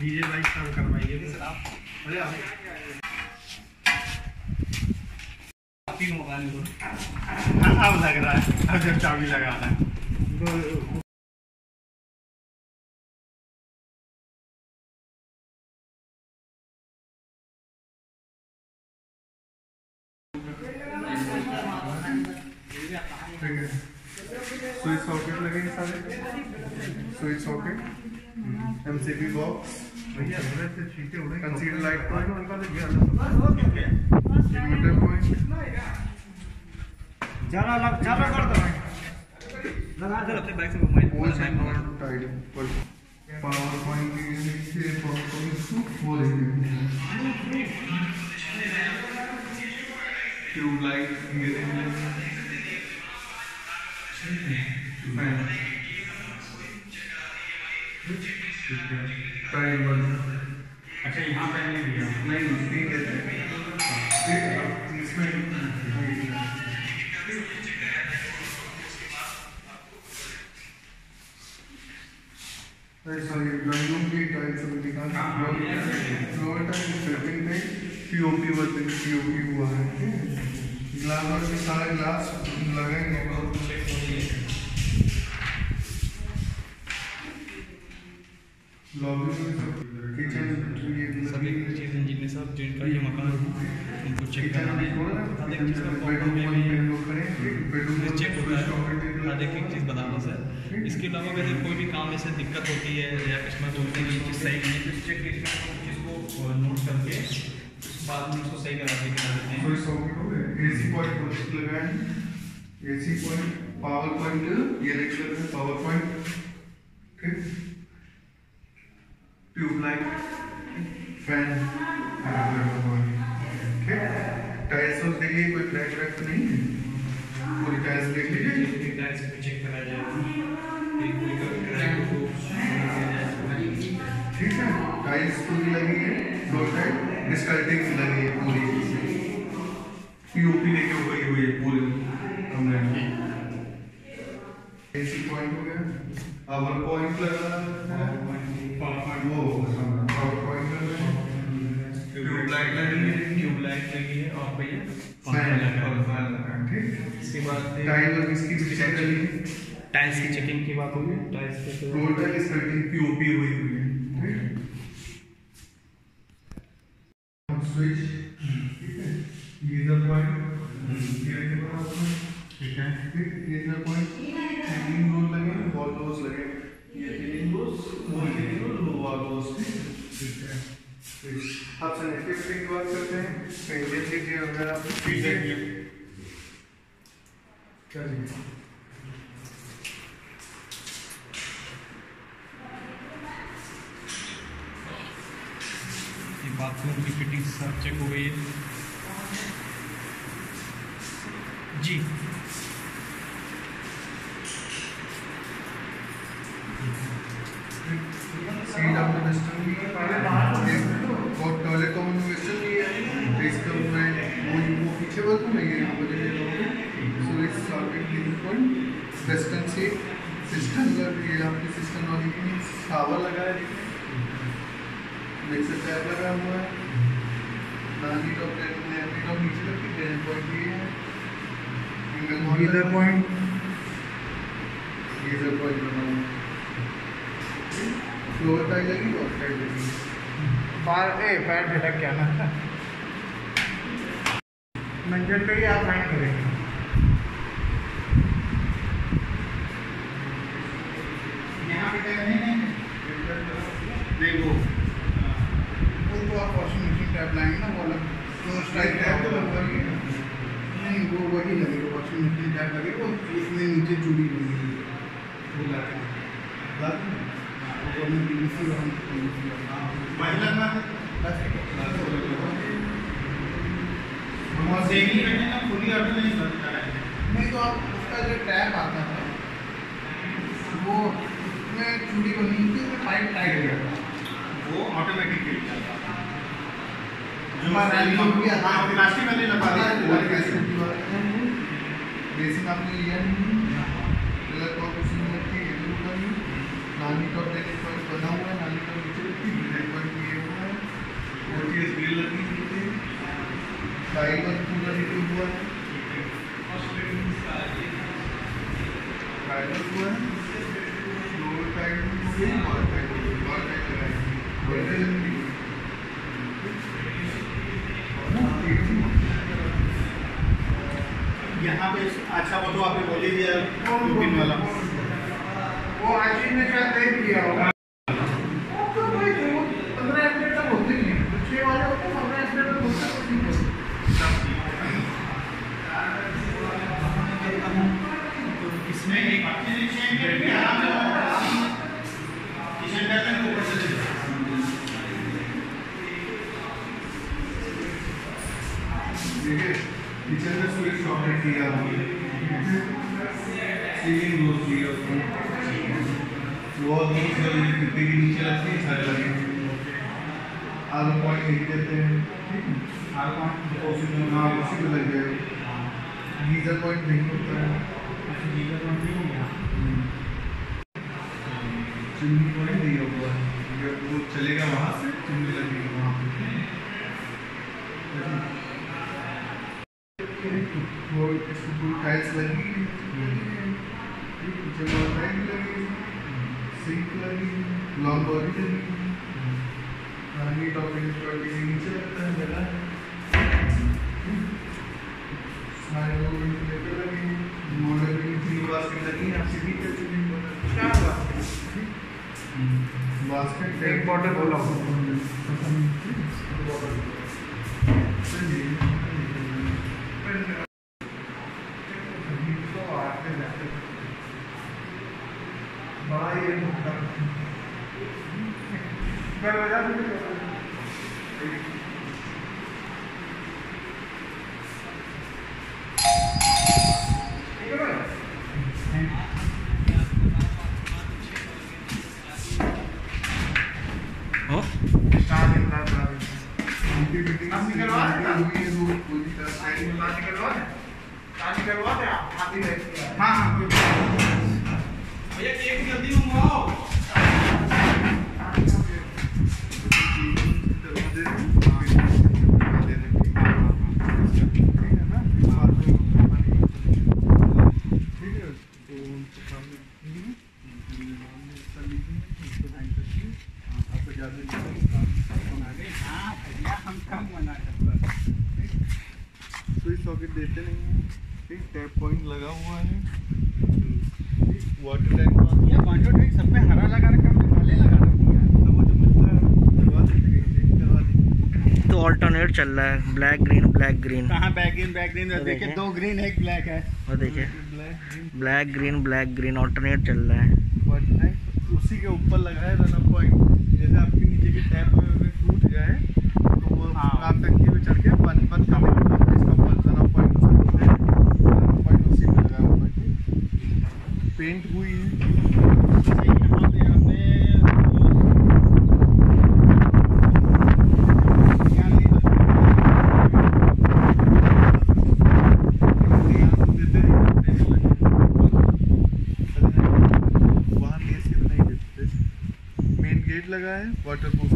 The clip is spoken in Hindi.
डीजे लाइट काम करवाइए आप अरे अब लग रहा है, अब जब चाबी लगा रहा है। स्विच सॉकेट लगेंगे सारे। Switch socket MCB box conceal light point. Inverter point? ज़्यादा लग ज़्यादा कर दो। लगा दो। अपने बाइक से mobile and not tied power point के नीचे power point four tube light fan POP work हुआ है ग्लास के सारे ग्लास लगाएँगे लॉबी में किचन सभी चीज़ इंजीनियर साहब जिनका ये मकान। उनको चेक करना। है हर एक चीज़ का प्रॉब्लम में में लोग खड़े हैं बेडरूम में चेक होता है। हर एक एक चीज़ बताना सर। इसके अलावा अगर कोई भी काम जैसे दिक्कत होती है या कस्टमर बोलते हैं ये चीज़ सही नहीं है तो चेक चीज़ को नोट करके बाद में उसको सही करा के करा देते हैं। कोई सॉकेट हो गया एसी पॉइंट लगाए एसी पॉइंट पावर पॉइंट ये रेगुलर में पावर पॉइंट ठीक ट्यूबलाइट फ़ैन ठीक टाइल्स और देखिए कोई क्रैक क्रैक तो नहीं है? पूरी टाइल्स देख लीजिए। टाइल्स को चेक कराया जाए। का हो तो ठीक है टाइल्स पूरी लगी है टाइल लगी है पूरी पीओपी लेके गई हुई है पूरे। में एसी पॉइंट हो गया। पावर पॉइंट लगा है। वो पावर पॉइंट लगा है। ट्यूबलाइट लगी है। ट्यूबलाइट लगी है। और भैया? फ़ैन लगा है। ठीक। इसके बाद और इसकी चेक करी है टाइल्स की चेकिंग की बात होगी। टाइल्स के फ्लोर टाइल पीओपी हुई हुई है ठीक स्विच ठीक है गीजर पॉइंट ये के बराबर ठीक है ठीक पॉइंट हैंगिंग डोर लगे वॉल डोर्स लगे। ये हैंगिंग डोर्स वो हैंगिंग लो वॉल डोर्स ठीक है। अब सैनिटरी फिटिंग की बात करते हैं। पेंजेस लीजिए अगर आप है क्या ये बाथरूम की फिटिंग सब चेक हो गई है। जी सीट आपने वेस्टर्न की है और टॉयलेट कॉमन में वेस्टर्न की है इसका मैं वो वो पीछे तो नहीं है यहाँ पर ये लोग so it's socket giving point western seat system लग ये आपकी सिस्टम वाली की शावर लगा है मिक्सर टैप लगा हुआ है नानी टॉप नानी टॉप नीचे तक की पॉइंट भी है गीजर पॉइंट गीजर पॉइंट लगा हुआ है फ्लोर टाइल लगी और टाइल लगी बार ए पैर झटक क्या ना। मंजिल पे ही आप फाइन करेंगे यहाँ पे नहीं नहीं नहीं। वो। वो तो आप वॉशिंग मशीन टैप लाएँगे ना वो अलग। तो स्ट्राइक टैप तो लगवा ही है नहीं वो वही लगेगा वॉशिंग मशीन टैप लगेगा वो इसमें नीचे चूड़ी लगेगी वो लाते हैं लाते हैं वो गवर्नमेंट पीवीसी और हम पीवीसी महिला ना और करने ना खुली ऑटो नहीं है तो आप उसका जो टैप आता है वो उसमें चूड़ी बनी थी उसमें पाइप टाइट हो गया वो ऑटोमेटिक गिर जाता है हाँ है प्लास्टिक वाले लगा है बेसिन आपने लिया नहीं है। नानी टॉप पर बना हुआ है नानी टॉप नीचे फेस ग्रिल लगी हुई है साइड पर पूरा निकल हुआ है हुआ है और और यहाँ पे अच्छा वो तो आपने बोल दिया वाला। वो आशीष ने शायद देख लिया होगा देखिए किचन में पूरी सॉकेट दिया हुआ सीलिंग रोज दिया हुआ वो कितने के नीचे लगती है सारे लगे आलू पॉइंट नहीं देते हैं ठीक है आर कौन उसी में हाँ उसी में लग जाएगा गीजर पॉइंट नहीं होता है चिमनी पॉइंट दिया हुआ है ये वो चलेगा वहाँ से चिमनी लगेगी वहाँ पे वो इसको पूरी टाइल्स लगी है पीछे टाइल लगी सिंक लगी लॉन्ग लगी नीट ऑपरेटिंग स्टॉक नीचे लगता है जगह सारे लोग वेंटिलेटर लगे मॉडल में थ्री बास्केट लगी है आपसे कैसे नहीं क्या बास्केट एक बॉटल खोला बड़ा ये हो? उनकी मीटिंग निकलवा रहे हैं? हुई स्विच सॉकेट देते नहीं हैं। ठीक टैप पॉइंट लगा हुआ है। वाटर टैंक ये बांटो ठीक सब पे हरा लगा रखा हमने काले लगा रखी है। तो वो जो मिलता है करवा देते हैं चेंज करवा देंगे तो ऑल्टरनेट चल रहा है ब्लैक ग्रीन ब्लैक ग्रीन कहाँ बैक ग्रीन बैक ग्रीन देखिए देखें। दो ग्रीन एक ब्लैक है। वो देखिए black green black green black green alternate चल रहा है। वाटर टैंक उसी के ऊपर लगा है रनअप पॉइंट जैसे आपके नीचे के टैप में अगर टूट जाए तो वो हाँ। आप टंकी में चढ़ के पानी बंद कर देगा तो इसका रनअप पॉइंट उसको बोलते हैं रनअप पॉइंट उसी में लगा हुआ है पेंट हुई है जैसे यहाँ पे हमने ध्यान नहीं मेन गेट लगा है वाटर